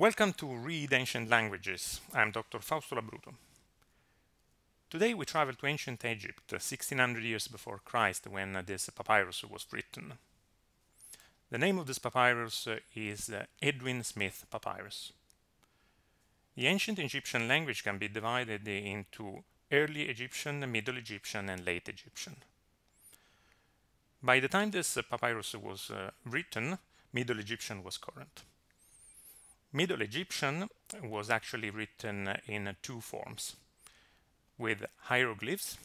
Welcome to Read Ancient Languages. I'm Dr. Fausto Labruto. Today we travel to ancient Egypt, 1600 years before Christ, when this papyrus was written. The name of this papyrus uh, is uh, Edwin Smith Papyrus. The ancient Egyptian language can be divided into early Egyptian, Middle Egyptian, and late Egyptian. By the time this papyrus was uh, written, Middle Egyptian was current. Middle Egyptian was actually written in two forms with hieroglyphs,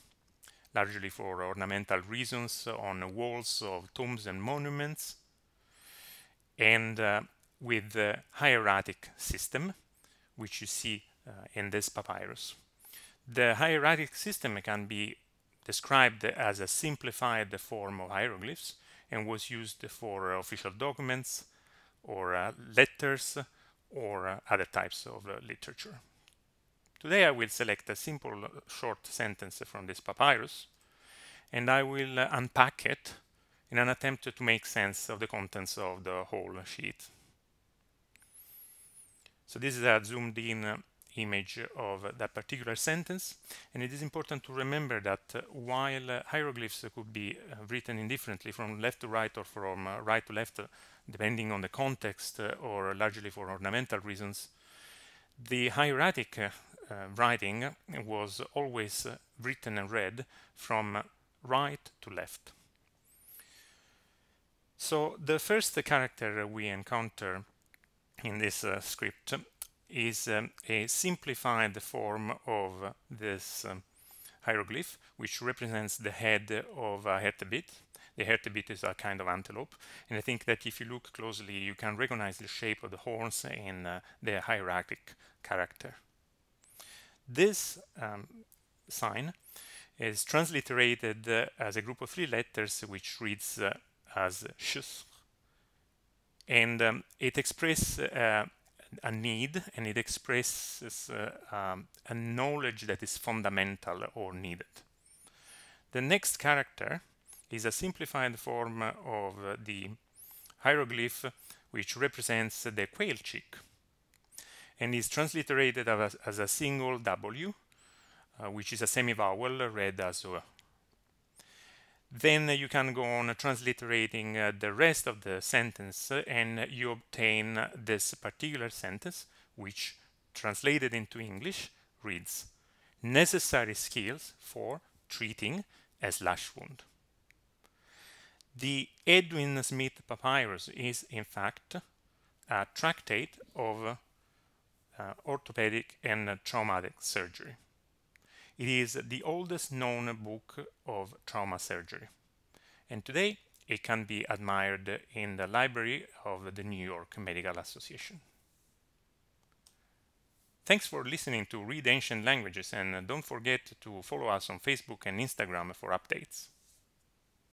largely for ornamental reasons on walls of tombs and monuments, and uh, with the hieratic system, which you see uh, in this papyrus. The hieratic system can be described as a simplified form of hieroglyphs and was used for official documents or uh, letters or uh, other types of uh, literature. Today I will select a simple uh, short sentence from this papyrus and I will unpack it in an attempt to make sense of the contents of the whole sheet. So this is a zoomed in image of that particular sentence. And it is important to remember that uh, while uh, hieroglyphs could be uh, written indifferently from left to right or from right to left depending on the context or largely for ornamental reasons the hieratic writing was always written and read from right to left. So the first character we encounter in this uh, script is um, a simplified form of this um, hieroglyph, which represents the head of a Hartebeest. The Hartebeest is a kind of antelope, and I think that if you look closely, you can recognize the shape of the horns in uh, the hieratic character. This um, sign is transliterated uh, as a group of three letters, which reads uh, as sh, and um, it expresses uh, a need and it expresses uh, um, a knowledge that is fundamental or needed. The next character is a simplified form of the hieroglyph which represents the quail chick and is transliterated as, a single W, uh, which is a semi-vowel read as a then you can go on transliterating uh, the rest of the sentence and you obtain this particular sentence which translated into English reads necessary skills for treating a slash wound. The Edwin Smith Papyrus is in fact a tractate of uh, orthopedic and traumatic surgery. It is the oldest known book of trauma surgery. And today it can be admired in the library of the New York Medical Association. Thanks for listening to Read Ancient Languages and don't forget to follow us on Facebook and Instagram for updates.